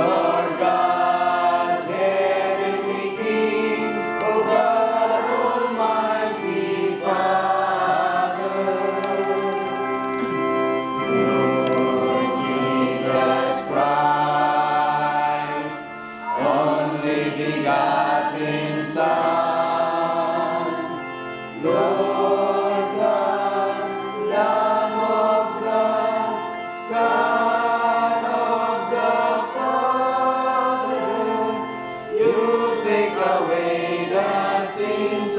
Lord God.